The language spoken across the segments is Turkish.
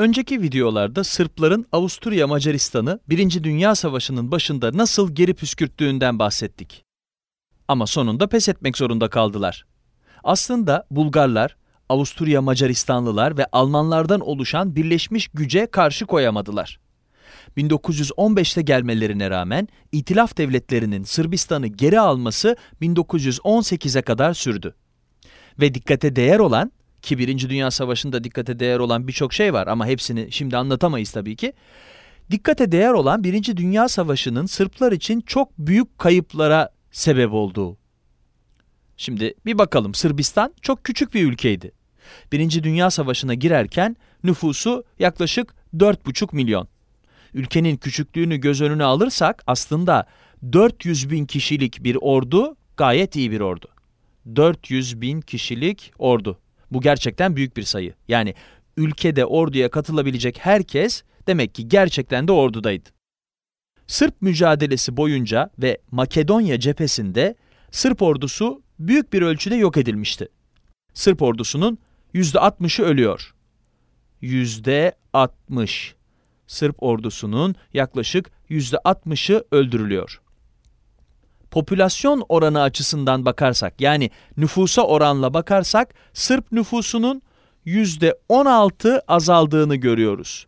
Önceki videolarda Sırpların Avusturya Macaristan'ı 1. Dünya Savaşı'nın başında nasıl geri püskürttüğünden bahsettik. Ama sonunda pes etmek zorunda kaldılar. Aslında Bulgarlar, Avusturya Macaristanlılar ve Almanlardan oluşan birleşmiş güce karşı koyamadılar. 1915'te gelmelerine rağmen İtilaf devletlerinin Sırbistan'ı geri alması 1918'e kadar sürdü. Ve dikkate değer olan ki Birinci Dünya Savaşı'nda dikkate değer olan birçok şey var ama hepsini şimdi anlatamayız tabii ki. Dikkate değer olan Birinci Dünya Savaşı'nın Sırplar için çok büyük kayıplara sebep olduğu. Şimdi bir bakalım Sırbistan çok küçük bir ülkeydi. Birinci Dünya Savaşı'na girerken nüfusu yaklaşık 4,5 milyon. Ülkenin küçüklüğünü göz önüne alırsak aslında 400 bin kişilik bir ordu gayet iyi bir ordu. 400 bin kişilik ordu. Bu gerçekten büyük bir sayı. Yani ülkede orduya katılabilecek herkes demek ki gerçekten de ordudaydı. Sırp mücadelesi boyunca ve Makedonya cephesinde Sırp ordusu büyük bir ölçüde yok edilmişti. Sırp ordusunun %60'ı ölüyor. %60. Sırp ordusunun yaklaşık %60'ı öldürülüyor popülasyon oranı açısından bakarsak yani nüfusa oranla bakarsak Sırp nüfusunun %16 azaldığını görüyoruz.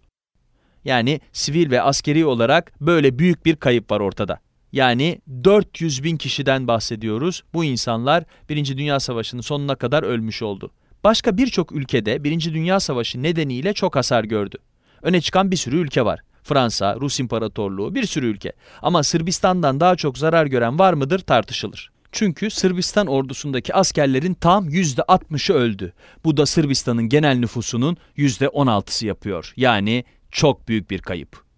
Yani sivil ve askeri olarak böyle büyük bir kayıp var ortada. Yani 400 bin kişiden bahsediyoruz. Bu insanlar 1. Dünya Savaşı'nın sonuna kadar ölmüş oldu. Başka birçok ülkede 1. Dünya Savaşı nedeniyle çok hasar gördü. Öne çıkan bir sürü ülke var. Fransa, Rus İmparatorluğu, bir sürü ülke. Ama Sırbistan'dan daha çok zarar gören var mıdır tartışılır. Çünkü Sırbistan ordusundaki askerlerin tam %60'ı öldü. Bu da Sırbistan'ın genel nüfusunun %16'sı yapıyor. Yani çok büyük bir kayıp.